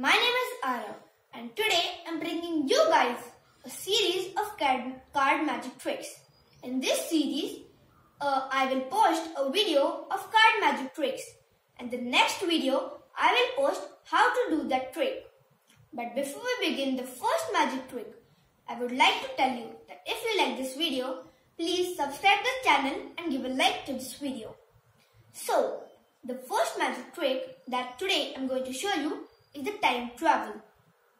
My name is Aarav and today I'm bringing you guys a series of card, card magic tricks. In this series, uh, I will post a video of card magic tricks and the next video I will post how to do that trick. But before we begin the first magic trick, I would like to tell you that if you like this video, please subscribe the channel and give a like to this video. So, the first magic trick that today I'm going to show you is the time travel.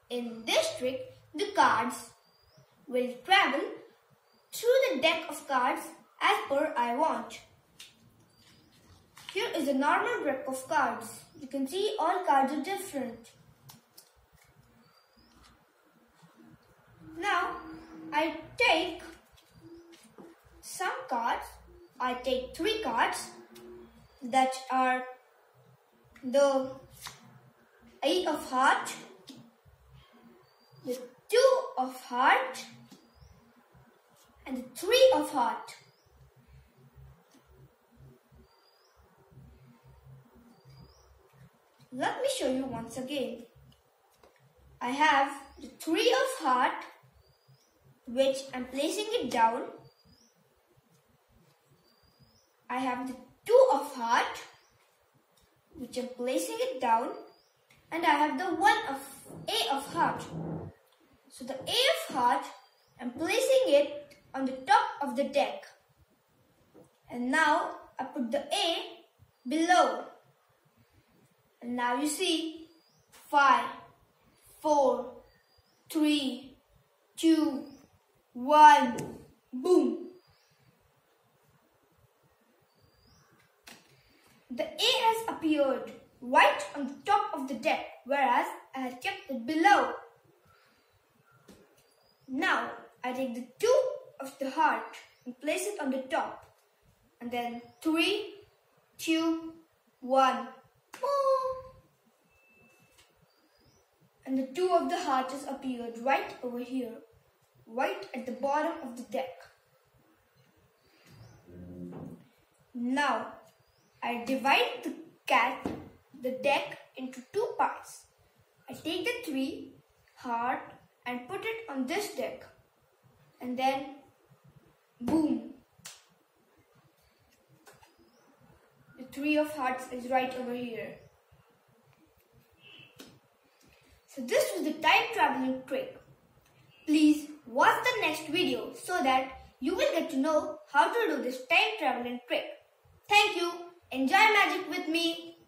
In this trick, the cards will travel through the deck of cards as per I want. Here is a normal deck of cards. You can see all cards are different. Now, I take some cards. I take three cards that are the eight of heart, the two of heart, and the three of heart. Let me show you once again. I have the three of heart, which I'm placing it down. I have the two of heart, which I'm placing it down. And I have the one of A of heart. So the A of heart, I'm placing it on the top of the deck. And now I put the A below. And now you see five, four, three, two, one, boom. The A has appeared right on the top of the deck, whereas I had kept it below. Now I take the two of the heart and place it on the top. And then three, two, one. Boom. And the two of the heart just appeared right over here, right at the bottom of the deck. Now I divide the cat, the deck into two parts. I take the three heart and put it on this deck. And then, boom. The three of hearts is right over here. So this was the time traveling trick. Please watch the next video so that you will get to know how to do this time traveling trick. Thank you. Enjoy magic with me.